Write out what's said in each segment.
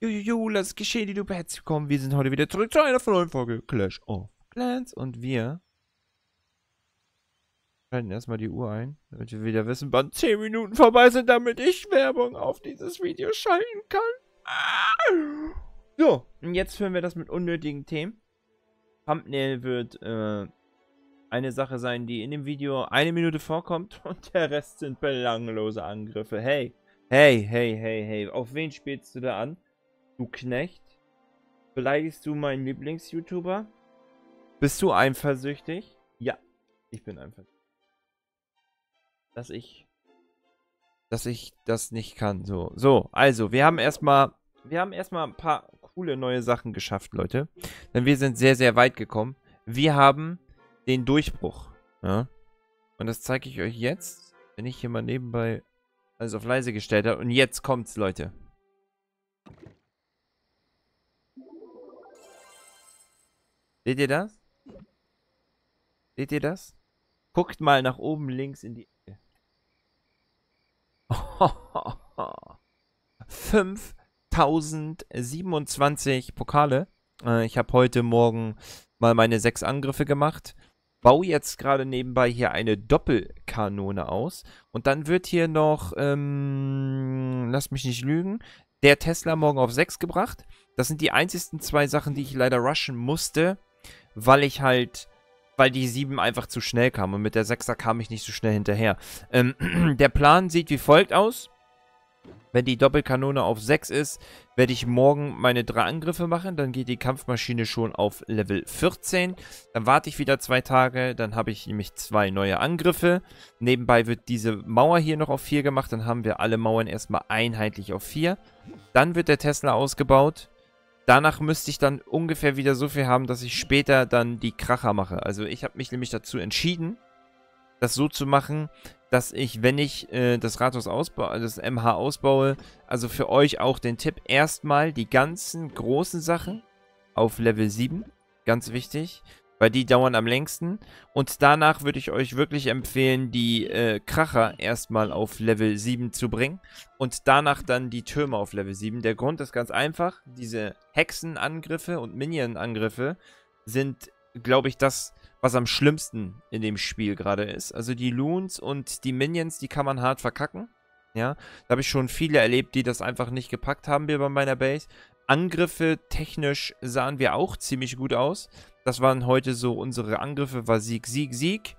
Jujuju, lass geschehen, die du herzlich willkommen. Wir sind heute wieder zurück zu einer neuen Folge Clash of Clans und wir schalten erstmal die Uhr ein, damit wir wieder wissen, wann 10 Minuten vorbei sind, damit ich Werbung auf dieses Video schalten kann. So, und jetzt führen wir das mit unnötigen Themen. Thumbnail wird äh, eine Sache sein, die in dem Video eine Minute vorkommt und der Rest sind belanglose Angriffe. Hey, hey, hey, hey, hey, auf wen spielst du da an? Du Knecht? Beleidigst du meinen Lieblings-YouTuber? Bist du eifersüchtig? Ja, ich bin eifersüchtig. Dass ich. Dass ich das nicht kann. So, so, also, wir haben erstmal. Wir haben erstmal ein paar coole neue Sachen geschafft, Leute. Denn wir sind sehr, sehr weit gekommen. Wir haben den Durchbruch. Ja? Und das zeige ich euch jetzt, wenn ich hier mal nebenbei alles auf leise gestellt habe. Und jetzt kommt's, Leute. Seht ihr das? Seht ihr das? Guckt mal nach oben links in die Ecke. 5027 Pokale. Äh, ich habe heute Morgen mal meine sechs Angriffe gemacht. Baue jetzt gerade nebenbei hier eine Doppelkanone aus. Und dann wird hier noch, ähm, lass mich nicht lügen, der Tesla morgen auf 6 gebracht. Das sind die einzigsten zwei Sachen, die ich leider rushen musste weil ich halt, weil die 7 einfach zu schnell kam und mit der 6er kam ich nicht so schnell hinterher. Ähm, der Plan sieht wie folgt aus. Wenn die Doppelkanone auf 6 ist, werde ich morgen meine drei Angriffe machen. Dann geht die Kampfmaschine schon auf Level 14. Dann warte ich wieder zwei Tage. Dann habe ich nämlich zwei neue Angriffe. Nebenbei wird diese Mauer hier noch auf 4 gemacht. Dann haben wir alle Mauern erstmal einheitlich auf 4. Dann wird der Tesla ausgebaut. Danach müsste ich dann ungefähr wieder so viel haben, dass ich später dann die Kracher mache. Also ich habe mich nämlich dazu entschieden, das so zu machen, dass ich, wenn ich äh, das Rathaus ausbaue, das MH ausbaue, also für euch auch den Tipp, erstmal die ganzen großen Sachen auf Level 7, ganz wichtig, weil die dauern am längsten. Und danach würde ich euch wirklich empfehlen, die äh, Kracher erstmal auf Level 7 zu bringen. Und danach dann die Türme auf Level 7. Der Grund ist ganz einfach. Diese Hexenangriffe und Minion-Angriffe sind, glaube ich, das, was am schlimmsten in dem Spiel gerade ist. Also die Loons und die Minions, die kann man hart verkacken. Ja, da habe ich schon viele erlebt, die das einfach nicht gepackt haben hier bei meiner Base. Angriffe technisch sahen wir auch ziemlich gut aus. Das waren heute so unsere Angriffe, war Sieg, Sieg, Sieg.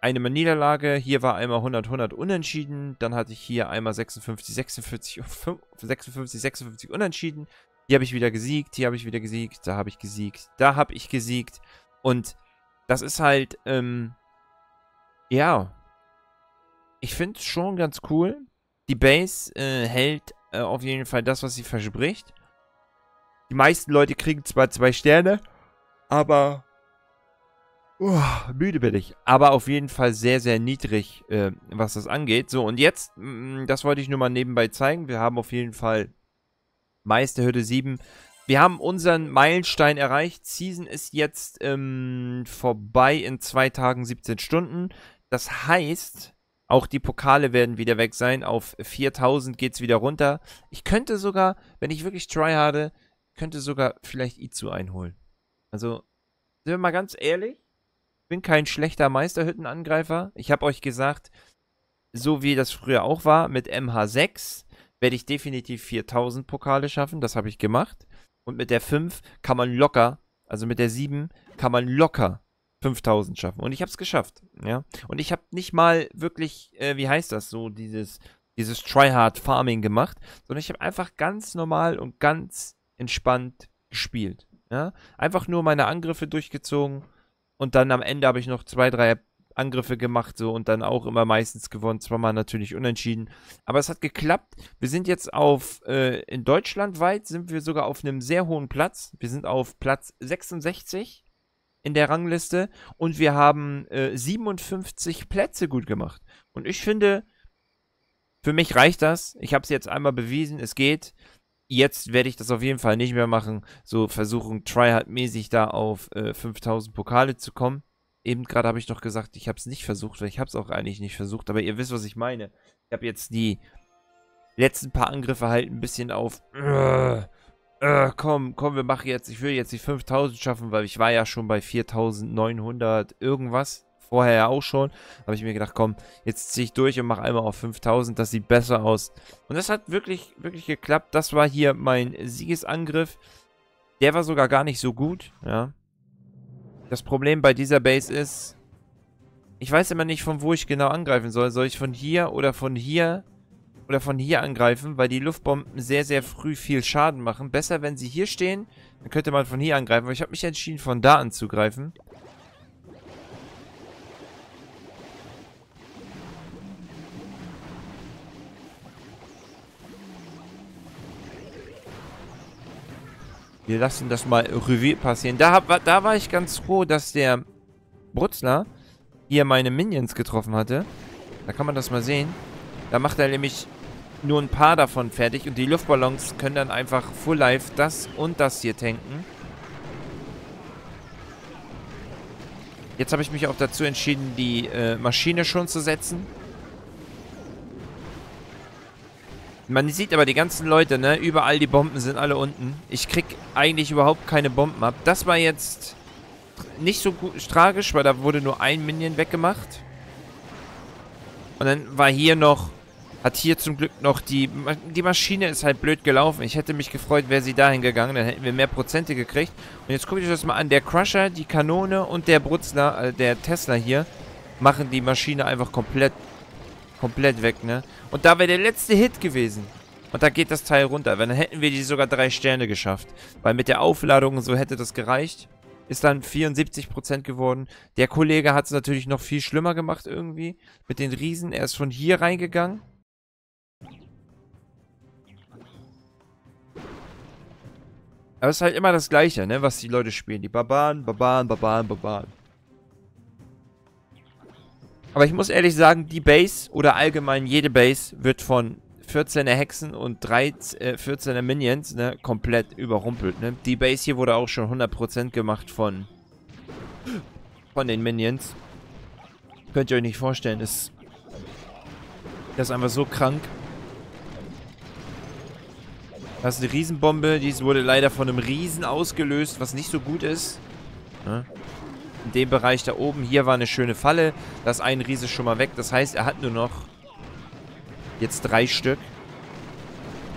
Eine Niederlage, hier war einmal 100, 100 unentschieden. Dann hatte ich hier einmal 56, 46, 56, 56 unentschieden. Hier habe ich wieder gesiegt, hier habe ich wieder gesiegt, da habe ich gesiegt, da habe ich gesiegt. Und das ist halt, ähm, ja, ich finde es schon ganz cool. Die Base äh, hält äh, auf jeden Fall das, was sie verspricht. Die meisten Leute kriegen zwar zwei Sterne, aber uh, müde bin ich. Aber auf jeden Fall sehr, sehr niedrig, äh, was das angeht. So, und jetzt, mh, mm, das wollte ich nur mal nebenbei zeigen. Wir haben auf jeden Fall Meisterhürde 7. Wir haben unseren Meilenstein erreicht. Season ist jetzt ähm, vorbei in zwei Tagen 17 Stunden. Das heißt, auch die Pokale werden wieder weg sein. Auf 4000 geht es wieder runter. Ich könnte sogar, wenn ich wirklich tryharde, könnte sogar vielleicht Izu einholen. Also, sind wir mal ganz ehrlich, ich bin kein schlechter Meisterhüttenangreifer. Ich habe euch gesagt, so wie das früher auch war, mit MH6 werde ich definitiv 4000 Pokale schaffen. Das habe ich gemacht. Und mit der 5 kann man locker, also mit der 7 kann man locker 5000 schaffen. Und ich habe es geschafft. Ja. Und ich habe nicht mal wirklich, äh, wie heißt das so, dieses, dieses Tryhard Farming gemacht, sondern ich habe einfach ganz normal und ganz entspannt gespielt. Ja? Einfach nur meine Angriffe durchgezogen und dann am Ende habe ich noch zwei, drei Angriffe gemacht so und dann auch immer meistens gewonnen. Zweimal natürlich unentschieden. Aber es hat geklappt. Wir sind jetzt auf, äh, in Deutschland weit sind wir sogar auf einem sehr hohen Platz. Wir sind auf Platz 66 in der Rangliste und wir haben äh, 57 Plätze gut gemacht. Und ich finde, für mich reicht das. Ich habe es jetzt einmal bewiesen, es geht jetzt werde ich das auf jeden Fall nicht mehr machen. So versuchen, tryhard-mäßig da auf äh, 5000 Pokale zu kommen. Eben gerade habe ich doch gesagt, ich habe es nicht versucht, weil ich habe es auch eigentlich nicht versucht. Aber ihr wisst, was ich meine. Ich habe jetzt die letzten paar Angriffe halt ein bisschen auf äh, äh, komm, komm, wir machen jetzt, ich will jetzt die 5000 schaffen, weil ich war ja schon bei 4900 irgendwas. Vorher ja auch schon. habe ich mir gedacht, komm, jetzt ziehe ich durch und mache einmal auf 5000. Das sieht besser aus. Und das hat wirklich, wirklich geklappt. Das war hier mein Siegesangriff. Der war sogar gar nicht so gut, ja. Das Problem bei dieser Base ist, ich weiß immer nicht, von wo ich genau angreifen soll. Soll ich von hier oder von hier oder von hier angreifen, weil die Luftbomben sehr, sehr früh viel Schaden machen. Besser, wenn sie hier stehen, dann könnte man von hier angreifen. Aber ich habe mich entschieden, von da anzugreifen. Wir lassen das mal Revue passieren. Da, hab, da war ich ganz froh, dass der Brutzler hier meine Minions getroffen hatte. Da kann man das mal sehen. Da macht er nämlich nur ein paar davon fertig und die Luftballons können dann einfach Full Life das und das hier tanken. Jetzt habe ich mich auch dazu entschieden, die äh, Maschine schon zu setzen. Man sieht aber die ganzen Leute, ne? Überall die Bomben sind alle unten. Ich krieg eigentlich überhaupt keine Bomben ab. Das war jetzt nicht so gut, tragisch, weil da wurde nur ein Minion weggemacht. Und dann war hier noch, hat hier zum Glück noch die, die Maschine ist halt blöd gelaufen. Ich hätte mich gefreut, wäre sie dahin gegangen, dann hätten wir mehr Prozente gekriegt. Und jetzt guckt euch das mal an, der Crusher, die Kanone und der Brutzler, äh, der Tesla hier, machen die Maschine einfach komplett komplett weg, ne? Und da wäre der letzte Hit gewesen. Und da geht das Teil runter. Dann hätten wir die sogar drei Sterne geschafft. Weil mit der Aufladung so hätte das gereicht. Ist dann 74% geworden. Der Kollege hat es natürlich noch viel schlimmer gemacht irgendwie. Mit den Riesen. Er ist von hier reingegangen. Aber es ist halt immer das Gleiche, ne? Was die Leute spielen. Die Barbaren, Barbaren, Barbaren, Barbaren. Aber ich muss ehrlich sagen, die Base oder allgemein jede Base wird von 14er Hexen und 3, äh, 14er Minions ne, komplett überrumpelt. Ne? Die Base hier wurde auch schon 100% gemacht von, von den Minions. Könnt ihr euch nicht vorstellen. Ist, das ist einfach so krank. Das ist eine Riesenbombe. Die wurde leider von einem Riesen ausgelöst, was nicht so gut ist. Ne? In dem Bereich da oben. Hier war eine schöne Falle. Da ist ein Riese schon mal weg. Das heißt, er hat nur noch jetzt drei Stück.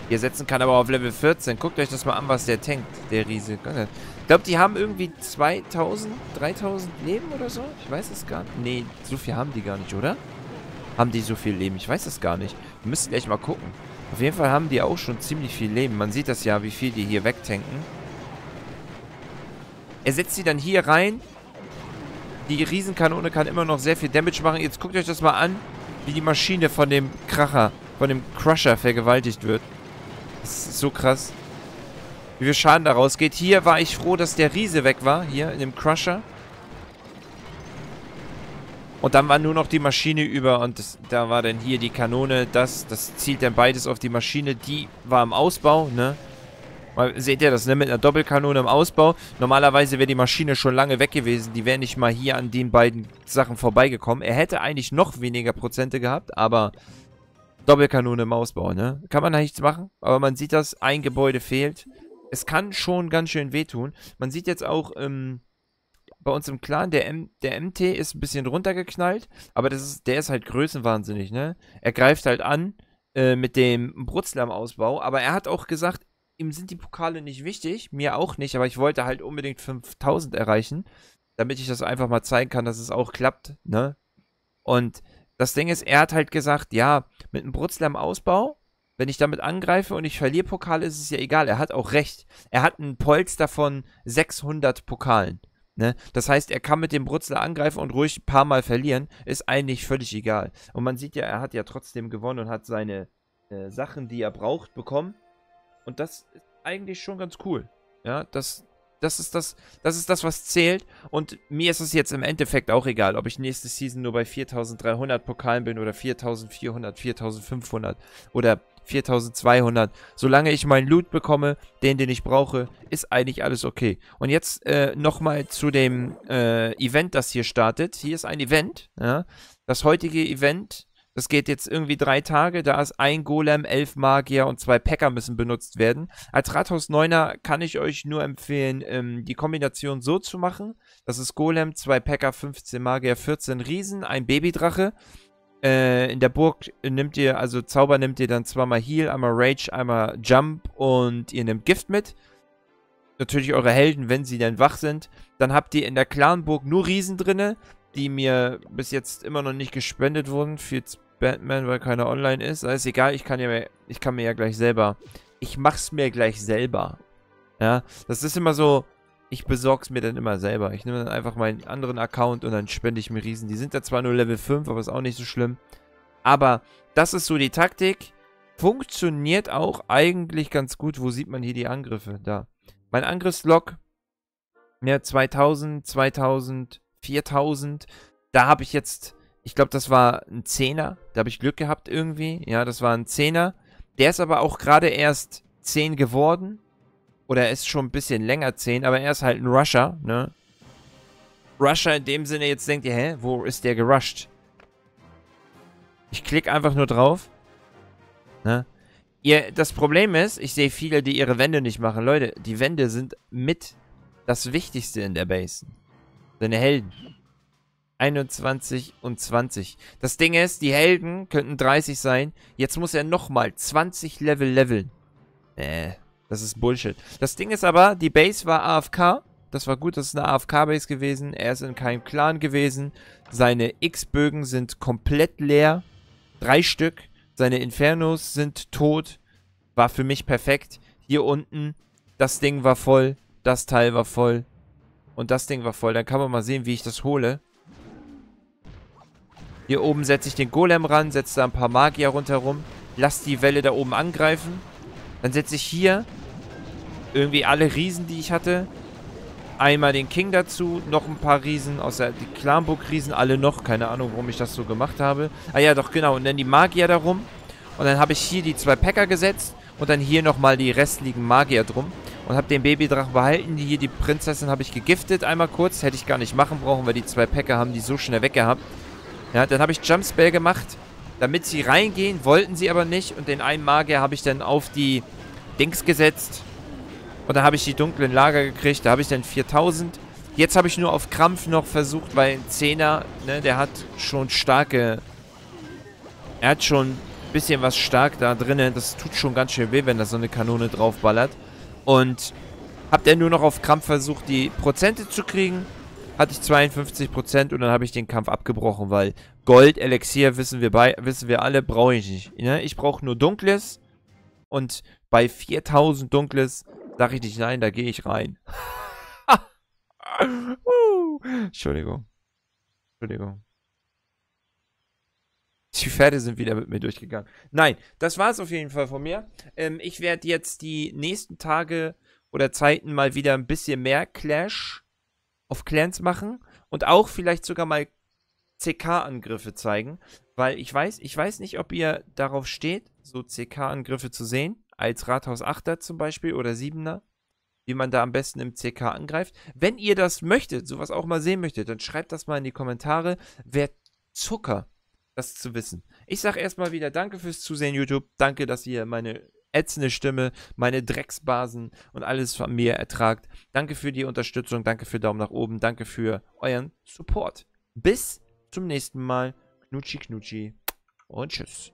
Hier setzen kann aber auf Level 14. Guckt euch das mal an, was der tankt, der Riese. Ich glaube, die haben irgendwie 2000, 3000 Leben oder so. Ich weiß es gar nicht. Nee, so viel haben die gar nicht, oder? Haben die so viel Leben? Ich weiß es gar nicht. Wir müssen gleich mal gucken. Auf jeden Fall haben die auch schon ziemlich viel Leben. Man sieht das ja, wie viel die hier wegtanken. Er setzt sie dann hier rein die Riesenkanone kann immer noch sehr viel Damage machen. Jetzt guckt euch das mal an, wie die Maschine von dem Kracher, von dem Crusher vergewaltigt wird. Das ist so krass. Wie viel Schaden daraus geht. Hier war ich froh, dass der Riese weg war. Hier in dem Crusher. Und dann war nur noch die Maschine über und das, da war dann hier die Kanone. Das, das zielt dann beides auf die Maschine. Die war im Ausbau, ne? Mal, seht ihr das, ne? Mit einer Doppelkanone im Ausbau. Normalerweise wäre die Maschine schon lange weg gewesen. Die wäre nicht mal hier an den beiden Sachen vorbeigekommen. Er hätte eigentlich noch weniger Prozente gehabt, aber Doppelkanone im Ausbau, ne? Kann man da nichts machen. Aber man sieht das, ein Gebäude fehlt. Es kann schon ganz schön wehtun. Man sieht jetzt auch, ähm, bei uns im Clan, der, M der MT ist ein bisschen runtergeknallt, aber das ist, der ist halt größenwahnsinnig, ne? Er greift halt an äh, mit dem Brutzler im Ausbau, aber er hat auch gesagt, ihm sind die Pokale nicht wichtig, mir auch nicht, aber ich wollte halt unbedingt 5000 erreichen, damit ich das einfach mal zeigen kann, dass es auch klappt, ne? Und das Ding ist, er hat halt gesagt, ja, mit einem Brutzler im Ausbau, wenn ich damit angreife und ich verliere Pokale, ist es ja egal. Er hat auch recht. Er hat einen Polster von 600 Pokalen. Ne? Das heißt, er kann mit dem Brutzler angreifen und ruhig ein paar Mal verlieren. Ist eigentlich völlig egal. Und man sieht ja, er hat ja trotzdem gewonnen und hat seine äh, Sachen, die er braucht, bekommen. Und das ist eigentlich schon ganz cool. Ja, das, das ist das, das ist das, was zählt. Und mir ist es jetzt im Endeffekt auch egal, ob ich nächste Season nur bei 4300 Pokalen bin oder 4400, 4500 oder 4200. Solange ich meinen Loot bekomme, den, den ich brauche, ist eigentlich alles okay. Und jetzt äh, nochmal zu dem äh, Event, das hier startet. Hier ist ein Event. Ja. Das heutige Event Das geht jetzt irgendwie drei Tage. Da ist ein Golem, elf Magier und zwei Packer müssen benutzt werden. Als Rathaus 9er kann ich euch nur empfehlen, ähm, die Kombination so zu machen. Das ist Golem, zwei Packer, 15 Magier, 14 Riesen, ein Babydrache. Äh, in der Burg nimmt ihr, also Zauber nimmt ihr dann zweimal Heal, einmal Rage, einmal Jump und ihr nehmt Gift mit. Natürlich eure Helden, wenn sie denn wach sind. Dann habt ihr in der Clanburg nur Riesen drinne die mir bis jetzt immer noch nicht gespendet wurden für Batman, weil keiner online ist. Aber ist egal, ich kann ja ich kann mir ja gleich selber. Ich mach's mir gleich selber. Ja, das ist immer so, ich besorg's mir dann immer selber. Ich nehme dann einfach meinen anderen Account und dann spende ich mir Riesen. Die sind da zwar nur Level 5, aber ist auch nicht so schlimm. Aber das ist so die Taktik. Funktioniert auch eigentlich ganz gut. Wo sieht man hier die Angriffe? Da. Mein Angriffslog. Ja, 2000, 2000, 4000. Da habe ich jetzt, ich glaube, das war ein Zehner. Da habe ich Glück gehabt irgendwie. Ja, das war ein Zehner. Der ist aber auch gerade erst 10 geworden. Oder er ist schon ein bisschen länger 10, aber er ist halt ein Rusher, ne? Rusher in dem Sinne, jetzt denkt ihr, hä, wo ist der gerusht? Ich klicke einfach nur drauf. Ne? Ihr, das Problem ist, ich sehe viele, die ihre Wände nicht machen. Leute, die Wände sind mit das Wichtigste in der Base. Seine Helden. 21 und 20. Das Ding ist, die Helden könnten 30 sein. Jetzt muss er nochmal 20 Level leveln. Äh, das ist Bullshit. Das Ding ist aber, die Base war AFK. Das war gut, das ist eine AFK-Base gewesen. Er ist in keinem Clan gewesen. Seine X-Bögen sind komplett leer. Drei Stück. Seine Infernos sind tot. War für mich perfekt. Hier unten, das Ding war voll. Das Teil war voll. Und das Ding war voll. Dann kann man mal sehen, wie ich das hole. Hier oben setze ich den Golem ran, setze da ein paar Magier rundherum. Lass die Welle da oben angreifen. Dann setze ich hier irgendwie alle Riesen, die ich hatte. Einmal den King dazu, noch ein paar Riesen, außer die Clanburg-Riesen, alle noch. Keine Ahnung, warum ich das so gemacht habe. Ah ja, doch, genau. Und dann die Magier darum. Und dann habe ich hier die zwei Packer gesetzt. Und dann hier nochmal die restlichen Magier drum und habe den Babydrachen behalten. Hier die Prinzessin habe ich gegiftet einmal kurz. Hätte ich gar nicht machen brauchen, weil die zwei Päcker haben die so schnell weggehabt. Ja, dann habe ich Jumpspell gemacht, damit sie reingehen. Wollten sie aber nicht. Und den einen Magier habe ich dann auf die Dings gesetzt. Und da habe ich die dunklen Lager gekriegt. Da habe ich dann 4000. Jetzt habe ich nur auf Krampf noch versucht, weil ein Zehner, ne, der hat schon starke... Er hat schon ein bisschen was stark da drinnen. Das tut schon ganz schön weh, wenn da so eine Kanone draufballert. Und habt ihr nur noch auf Krampf versucht, die Prozente zu kriegen. Hatte ich 52% und dann habe ich den Kampf abgebrochen, weil Gold, Elixier, wissen wir, bei, wissen wir alle, brauche ich nicht. Ne? Ich brauche nur Dunkles und bei 4000 Dunkles sage ich nicht nein, da gehe ich rein. Entschuldigung. Entschuldigung. Die Pferde sind wieder mit mir durchgegangen. Nein, das war es auf jeden Fall von mir. Ähm, ich werde jetzt die nächsten Tage oder Zeiten mal wieder ein bisschen mehr Clash auf Clans machen und auch vielleicht sogar mal CK-Angriffe zeigen, weil ich weiß, ich weiß nicht, ob ihr darauf steht, so CK-Angriffe zu sehen, als Rathaus 8er zum Beispiel oder 7er, wie man da am besten im CK angreift. Wenn ihr das möchtet, sowas auch mal sehen möchtet, dann schreibt das mal in die Kommentare. Wer Zucker das zu wissen. Ich sage erstmal wieder Danke fürs Zusehen, YouTube. Danke, dass ihr meine ätzende Stimme, meine Drecksbasen und alles von mir ertragt. Danke für die Unterstützung, danke für Daumen nach oben, danke für euren Support. Bis zum nächsten Mal. Knutschi, knutschi und tschüss.